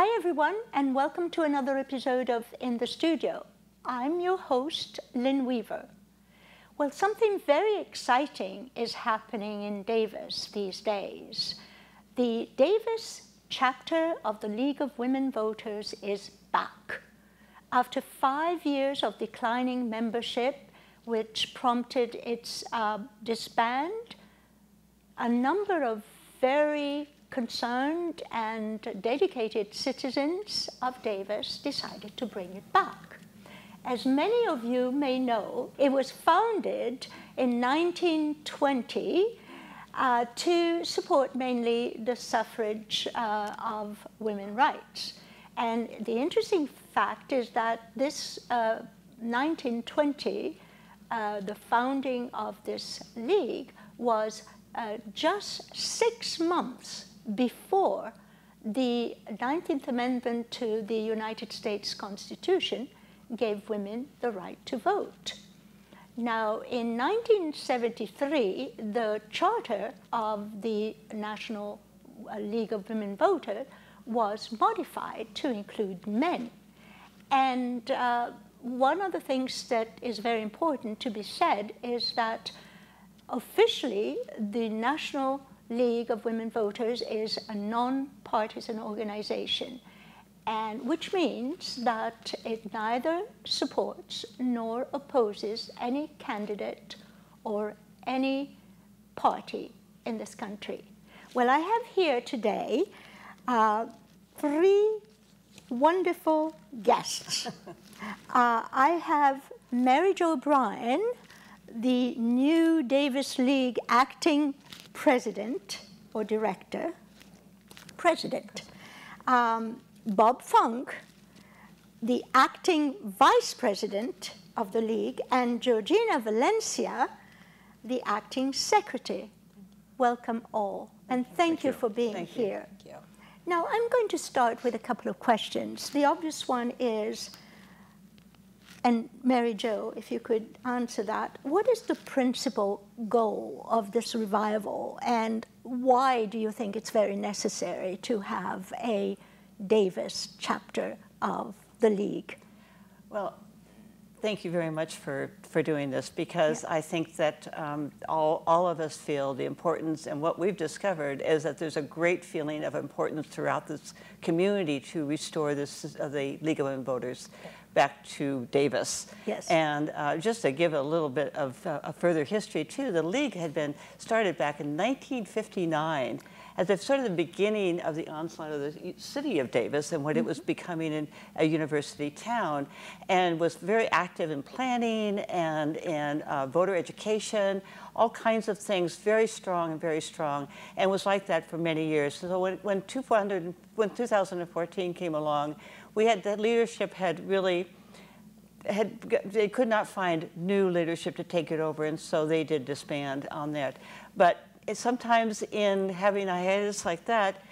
Hi, everyone, and welcome to another episode of In the Studio. I'm your host, Lin Weaver. Well, something very exciting is happening in Davis these days. The Davis chapter of the League of Women Voters is back. After five years of declining membership, which prompted its uh, disband, a number of very concerned and dedicated citizens of Davis decided to bring it back. As many of you may know, it was founded in 1920 uh, to support mainly the suffrage uh, of women rights. And the interesting fact is that this uh, 1920, uh, the founding of this league was uh, just six months before the 19th Amendment to the United States Constitution gave women the right to vote. Now, in 1973, the charter of the National uh, League of Women Voters was modified to include men. And uh, one of the things that is very important to be said is that officially the National League of Women Voters is a non-partisan organization, and which means that it neither supports nor opposes any candidate or any party in this country. Well, I have here today uh, three wonderful guests. uh, I have Mary Jo Bryan, the new Davis League acting president or director, president. Um, Bob Fung, the acting vice president of the league, and Georgina Valencia, the acting secretary. Welcome all, and thank, thank you. you. for being thank here. You. Now, I'm going to start with a couple of questions. The obvious one is, and Mary Jo, if you could answer that, what is the principal goal of this revival, and why do you think it's very necessary to have a Davis chapter of the League? Well, thank you very much for, for doing this because yeah. I think that um, all, all of us feel the importance and what we've discovered is that there's a great feeling of importance throughout this community to restore this, uh, the League of Women Voters back to Davis. Yes. And uh, just to give a little bit of uh, a further history too, the league had been started back in 1959 as the sort of the beginning of the onslaught of the city of Davis and what mm -hmm. it was mm-hmm. becoming in a university town, and was very active in planning and, and uh, voter education, all kinds of things, very strong and very strong, and was like that for many years. So when, when, 200, when 2014 came along, we had, the leadership had really, had, they could not find new leadership to take it over, and so they did disband on that. But sometimes in having a hiatus like that,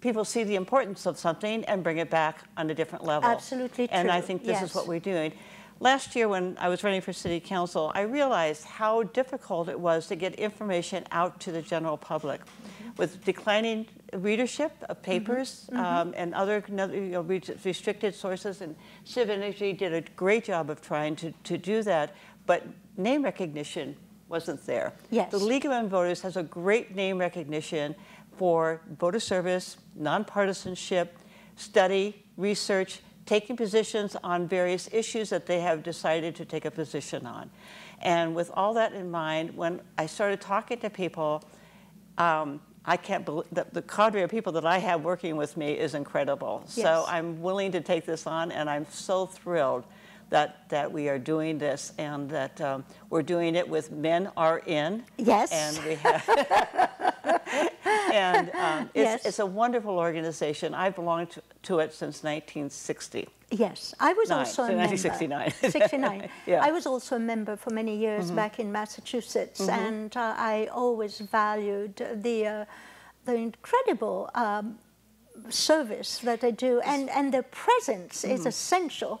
people see the importance of something and bring it back on a different level. Absolutely And. I think this yes. is what we're doing. Last year when I was running for city council, I realized how difficult it was to get information out to the general public. Mm -hmm. With declining readership of papers mm -hmm. um, and other you know, restricted sources, and CivEnergy did a great job of trying to, to do that, but name recognition wasn't there. Yes. The League of Women Voters has a great name recognition for voter service, nonpartisanship, study, research, taking positions on various issues that they have decided to take a position on. And with all that in mind, when I started talking to people, um, I can't believe the, the cadre of people that I have working with me is incredible. Yes. So I'm willing to take this on, and I'm so thrilled that, that we are doing this and that um, we're doing it with Men Are In. Yes. And we have, and um, it's, yes. it's a wonderful organization. I've belonged to, to it since 1960. Yes, I was Nine, also so a 1969. member. 69. yeah. I was also a member for many years mm -hmm. back in Massachusetts, mm -hmm. and uh, I always valued the uh, the incredible um, service that they do, and and their presence mm -hmm. is mm-hmm. essential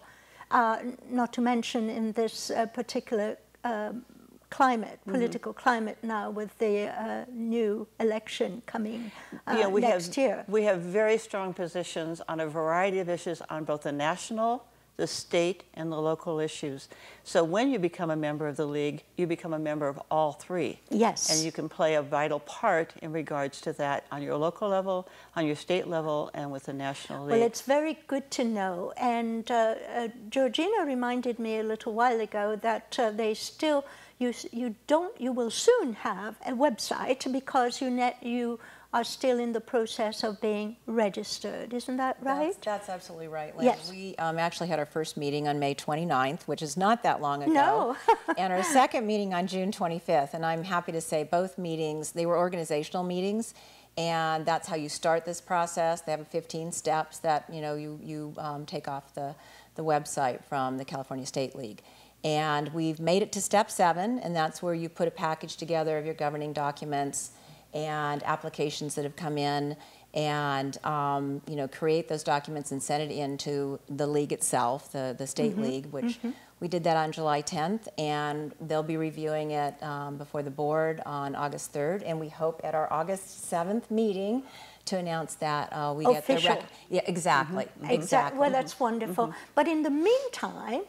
uh, not to mention in this uh, particular um, climate, political climate now with the uh, new election coming uh, Yeah, we next have, year. We have very strong positions on a variety of issues on both the national, the state, and the local issues. So when you become a member of the league, you become a member of all three. Yes. And you can play a vital part in regards to that on your local level, on your state level, and with the national league. Well, it's very good to know. And uh, uh, Georgina reminded me a little while ago that uh, they still you you don't you will soon have a website because you net you are still in the process of being registered. Isn't that right? That's, that's absolutely right, Lin. Yes. We um, actually had our first meeting on May 29th, which is not that long ago. No. and our second meeting on June 25th. And I'm happy to say both meetings, they were organizational meetings. And that's how you start this process. They have 15 steps that, you know, you, you um, take off the, the website from the California State League. And we've made it to step seven, and that's where you put a package together of your governing documents and applications that have come in and um, you know create those documents and send it into the league itself the, the state league which we did that on july 10th and they'll be reviewing it um, before the board on august 3rd and we hope at our august 7th meeting to announce that uh, we get the Official. rec- yeah exactly Exactly. Well, that's wonderful. But in the meantime,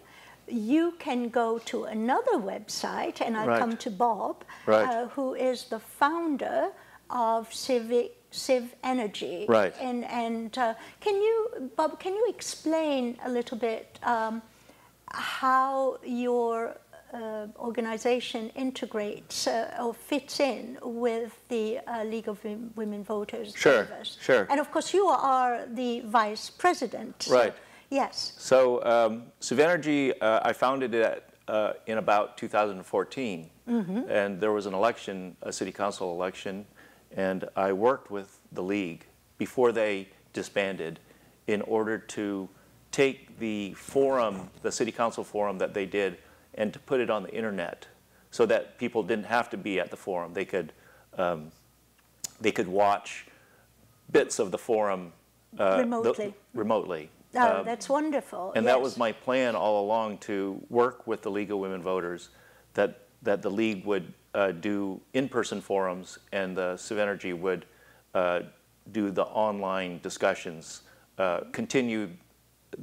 you can go to another website, and I Right. come to Bob, Right. uh, who is the founder of Civic CivEnergy. Right. And and uh, can you, Bob, can you explain a little bit um, how your uh, organization integrates uh, or fits in with the uh, League of Women Voters? Sure, Davis? sure. And of course, you are the vice president. so- Right. Yes. So, um, uh, I founded it uh, in about 2014, and there was an election, a city council election, and I worked with the league before they disbanded in order to take the forum, the city council forum that they did, and to put it on the internet so that people didn't have to be at the forum. They could, um, they could watch bits of the forum uh, the- Remotely. Oh, Um, that's wonderful. and that was my plan all along to work with the League of Women Voters, that, that the league would uh, do in-person forums and the Civenergy would uh, do the online discussions, uh, continued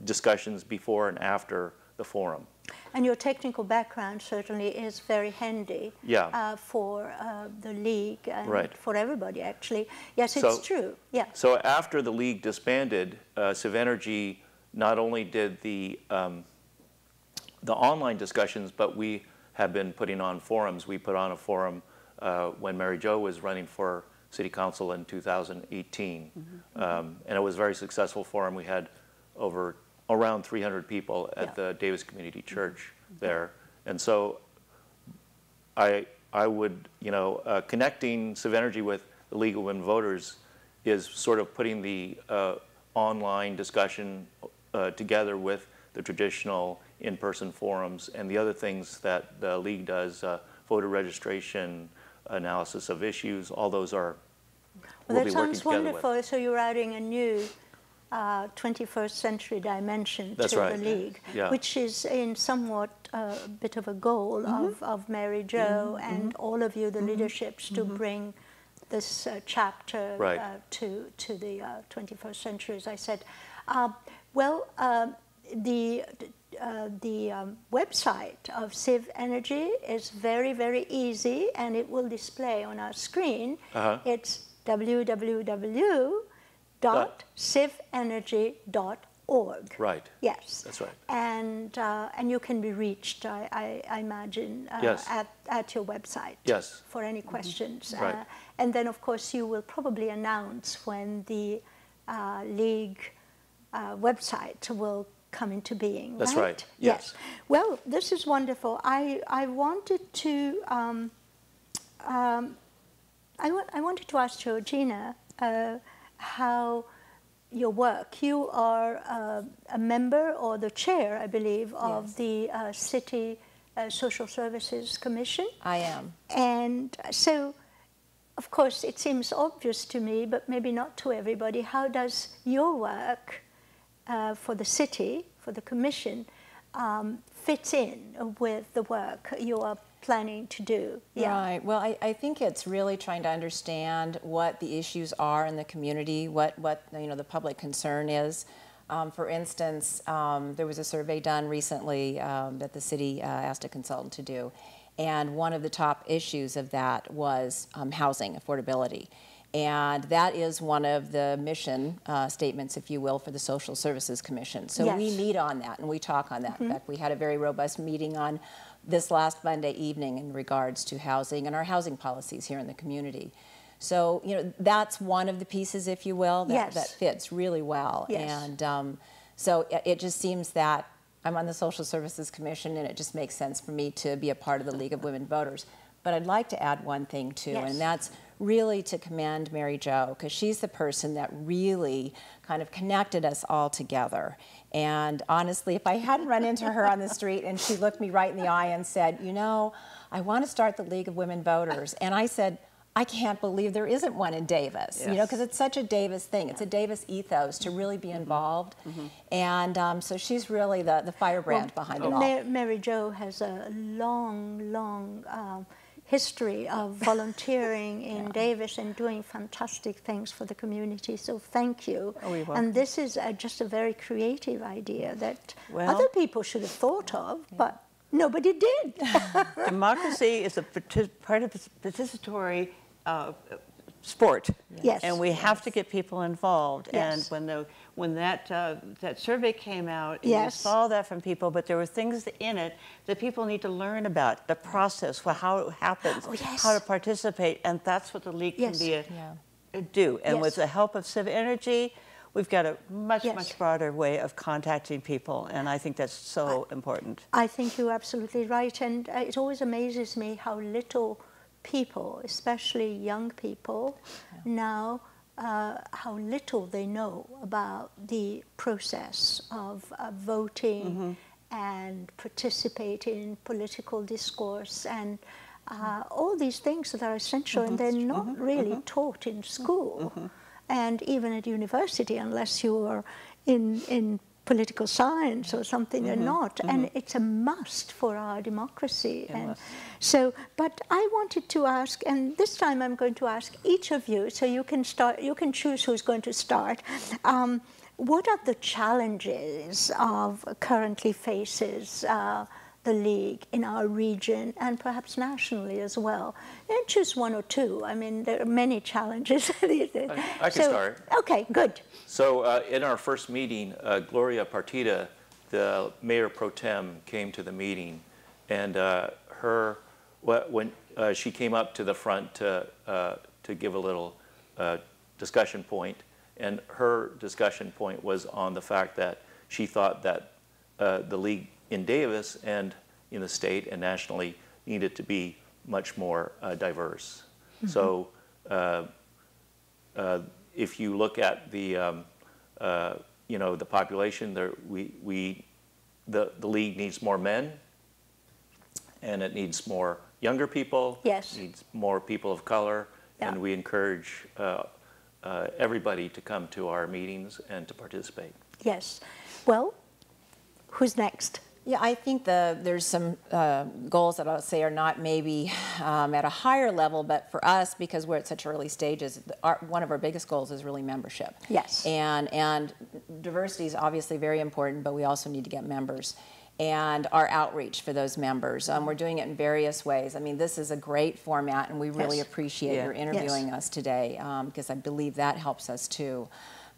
discussions before and after the forum. And your technical background certainly is very handy. Yeah. Uh, for uh, the league and Right. for everybody, actually. Yes, it's So- true. Yeah. So after the league disbanded, uh, Civenergy not only did the, um, the online discussions, but we have been putting on forums. We put on a forum uh, when Mary Jo was running for city council in 2018. Um, and it was a very successful forum. We had over, around 300 people at Yeah. the Davis Community Church there. And so I, I would, you know, uh, connecting Civenergy with the League of Women Voters is sort of putting the uh, online discussion uh, together with the traditional in-person forums and the other things that the league does, uh, voter registration, analysis of issues, all those are, Well, we'll that sounds together with. wonderful. So you're adding a new uh, 21st century dimension That's to right. the league, Yeah. which is in somewhat uh, a bit of a goal Mm-hmm. of, of Mary Jo and all of you, the leaderships, to bring this uh, chapter Right. uh, to, to the uh, 21st century, as I said. Well, um, the, uh, the um, website of CivEnergy is very, very easy and it will display on our screen. Uh-huh. It's www.civenergy.org. right. Yes. That's right. And, uh, and you can be reached, I, I, I imagine, uh, Yes. at, at your website Yes. for any questions. Right. Uh, and then, of course, you will probably announce when the uh, league uh, website will come into being. That's right, Yes. yes. Well, this is wonderful. I, I wanted to um, um, I, wa- I wanted to ask Georgina uh, how your work. You are uh, a member or the chair, I believe, of Yes. the uh, City uh, Social Services Commission. I am. And so, of course, it seems obvious to me, but maybe not to everybody. How does your work uh, for the city, for the commission, um, fit in with the work you are planning to do? Yeah. Right. Well, I, I think it's really trying to understand what the issues are in the community, what, what you know the public concern is. Um, for instance, um, there was a survey done recently um, that the city uh, asked a consultant to do, and one of the top issues of that was um, housing affordability. And that is one of the mission uh, statements, if you will, for the Social Services Commission. So we meet on that and we talk on that. In fact, we had a very robust meeting on this last Monday evening in regards to housing and our housing policies here in the community. So, you know, that's one of the pieces, if you will, that, Yes. that fits really well. Yes. And um, so it, it just seems that I'm on the Social Services Commission and it just makes sense for me to be a part of the League of Women Voters. But I'd like to add one thing too, Yes. and that's really to commend Mary Jo, because she's the person that really kind of connected us all together. And honestly, if I hadn't run into her on the street and she looked me right in the eye and said, You know, I want to start the League of Women Voters. And I said, I can't believe there isn't one in Davis, you know, because it's such a Davis thing. It's a Davis ethos to really be involved. And um, so she's really the, the firebrand behind it all. Mary Jo has a long, long um, history of volunteering in Davis and doing fantastic things for the community. So thank you. Oh, and this is uh, just a very creative idea that Well- other people should have thought of, but nobody did. Democracy is a part of participatory uh, sport. Yes. And we have to get people involved. Yes. And when the when that uh, that survey came out, and you Yes. saw that from people, but there were things in it that people need to learn about the process, how it happens, Oh, yes. how to participate, and that's what the league Yes. can be a, Yeah. do. And with the help of CivEnergy, we've got a much Yes. much broader way of contacting people, and I think that's so important. I think you're absolutely right. And uh, it always amazes me how little people, especially young people, now, uh, how little they know about the process of uh, voting and participating in political discourse and uh, all these things that are essential and they're not really taught in school. And even at university unless you are in, in political science or something they're not and it's a must for our democracy. And must. so but i wanted to ask and this time i'm going to ask each of you so you can start you can choose who's going to start. Um, what are the challenges of currently faces uh, the league in our region and perhaps nationally as well. And choose one or two. I mean there are many challenges. I- I can So- start. okay good. So uh, in our first meeting, uh, Gloria Partida, the mayor pro tem, came to the meeting, and uh, her when uh, she came up to the front to uh, to give a little uh, discussion point, and her discussion point was on the fact that she thought that uh, the league in Davis and in the state and nationally needed to be much more uh, diverse. So. Uh, uh, if you look at the, um, uh, you know, the population, there, we, we, the, the league needs more men, and it needs more younger people. Yes. Needs more people of color, and we encourage uh, uh, everybody to come to our meetings and to participate. yes well who's next Yeah, I think the, there's some uh, goals that I would say are not maybe um, at a higher level, but for us, because we're at such early stages, our, one of our biggest goals is really membership. Yes. And, and diversity is obviously very important, but we also need to get members. And our outreach for those members. Um, we're doing it in various ways. I mean, this is a great format, and we really Yes. appreciate Yeah. your Yes. interviewing us today because I believe that helps us too.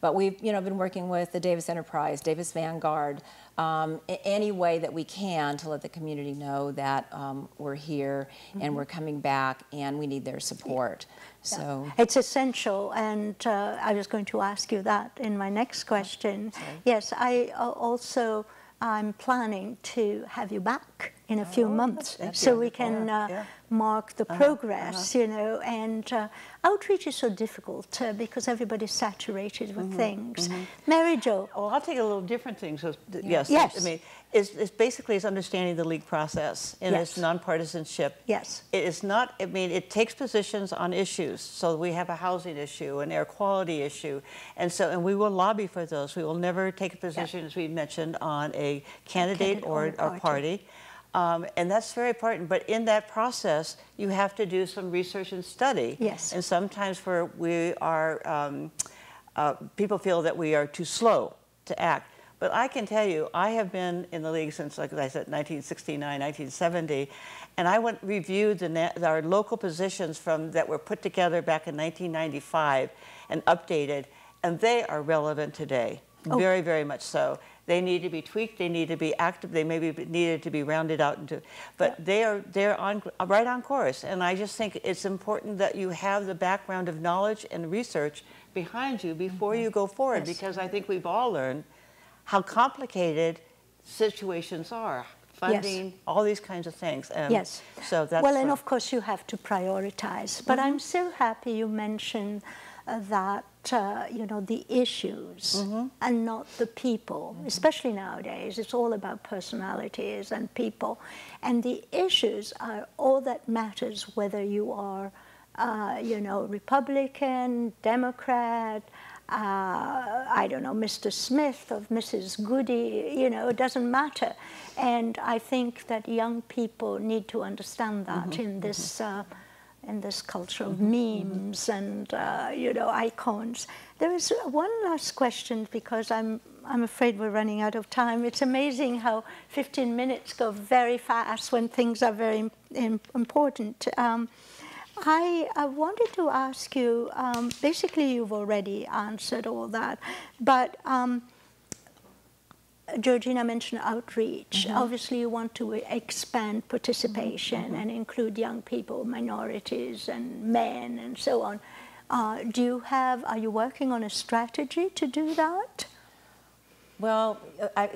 But we've you know been working with the Davis Enterprise, Davis Vanguard, um, any way that we can to let the community know that um, we're here and we're coming back and we need their support. So It's essential, and uh, I was going to ask you that in my next question. Yes, I uh, also I'm planning to have you back in a few months, so we can Yeah, uh, yeah. mark the progress, you know. And uh, outreach is so difficult uh, because everybody's saturated with things. Mary Jo, Oh, I'll take a little different thing. So, yes, Yes. I mean, it's, it's basically it's understanding the league process and its nonpartisanship. Yes. It is not. I mean, it takes positions on issues. So we have a housing issue, an air quality issue, and so and we will lobby for those. We will never take a position, as we mentioned, on a candidate candidate or or, a party. party. Um, and that's very important. But in that process, you have to do some research and study. Yes. And sometimes where we are, um, uh, people feel that we are too slow to act. But I can tell you, I have been in the league since, like I said, 1969, 1970, and I went reviewed the, our local positions from that were put together back in 1995 and updated, and they are relevant today, oh. very, very much so. They need to be tweaked. They need to be active. They maybe needed to be rounded out into, but yeah. they are they're on right on course. And I just think it's important that you have the background of knowledge and research behind you before mm -hmm. you go forward, yes. because I think we've all learned how complicated situations are funding, yes. all these kinds of things. Um, yes. So that's well, and of course you have to prioritize. But mm -hmm. I'm so happy you mentioned that uh, you know the issues mm -hmm. and not the people. Mm -hmm. Especially nowadays, it's all about personalities and people, and the issues are all that matters. Whether you are, uh, you know, Republican, Democrat uh, I don't know, Mr. Smith or Mrs. Goody, you know, it doesn't matter. And I think that young people need to understand that mm -hmm, in this in this culture of mm -hmm, memes and uh, you know icons. There is one last question because I'm I'm afraid we're running out of time. It's amazing how 15 minutes go very fast when things are very important. Um, I, I wanted to ask you, um, basically you've already answered all that, but um, Georgina mentioned outreach. Mm -hmm. Obviously you want to expand participation mm -hmm. and include young people, minorities and men and so on. Uh, do you have, are you working on a strategy to do that? Well, I,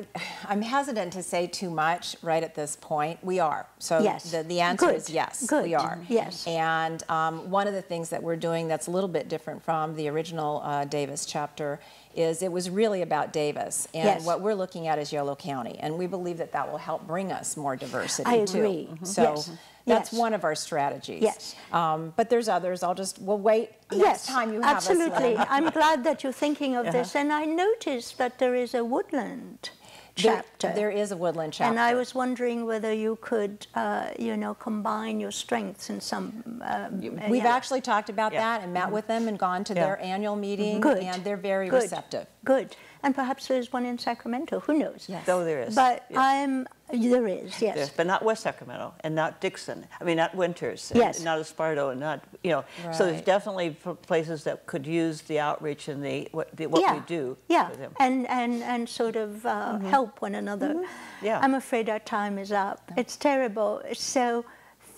am hesitant to say too much right at this point. We are. So yes. the, the answer Good. is yes, Good. we are. Yes. And um, one of the things that we're doing that's a little bit different from the original uh, Davis chapter is it was really about Davis. And yes. what we're looking at is Yolo County. And we believe that that will help bring us more diversity I too. agree. Mm -hmm. So yes. That's yes. one of our strategies. Yes. Um, but there's others. I'll just, we'll wait next yes, time you have absolutely. I'm glad that you're thinking of uh -huh. this. And I noticed that there is a Woodland chapter. There, there is a Woodland chapter. And I was wondering whether you could, uh, you know, combine your strengths in some. Uh, We've yeah. actually talked about yeah. that and met with them and gone to yeah. their annual meeting. Good. And they're very Good. receptive. Good. And perhaps there's one in Sacramento. Who knows? Yes. Though there is. But yes. I'm there is, yes. There's, but not West Sacramento and not Dixon. I mean, not Winters. Yes. And not Esparto and not, you know. Right. So there's definitely places that could use the outreach and the what, the, what yeah. we do. Yeah. And, and, and sort of uh, mm -hmm. help one another. Mm -hmm. Yeah. I'm afraid our time is up. It's terrible. So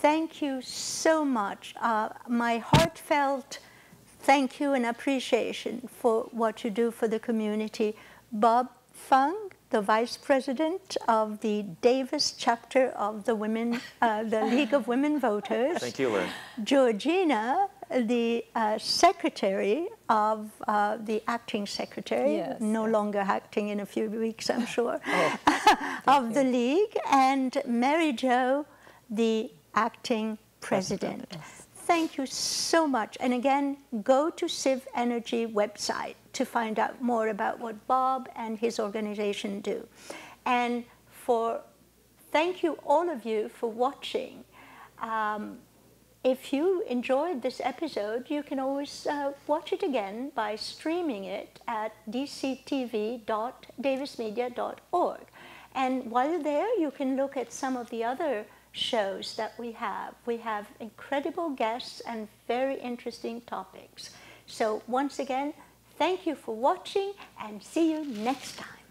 thank you so much. Uh, my heartfelt thank you and appreciation for what you do for the community. Bob Fung, the vice president of the Davis chapter of the Women, uh, the League of Women Voters. Thank you, Lin. Georgina, the uh, secretary of uh, the acting secretary, yes. no longer acting in a few weeks, I'm sure, oh, of you. the league, and Mary Jo, the acting president. president. Thank you so much. And again, go to CivEnergy website to find out more about what Bob and his organization do. And for thank you all of you for watching. Um, if you enjoyed this episode, you can always uh, watch it again by streaming it at dctv.davismedia.org. And while you're there, you can look at some of the other shows that we have. We have incredible guests and very interesting topics. So once again, thank you for watching and see you next time.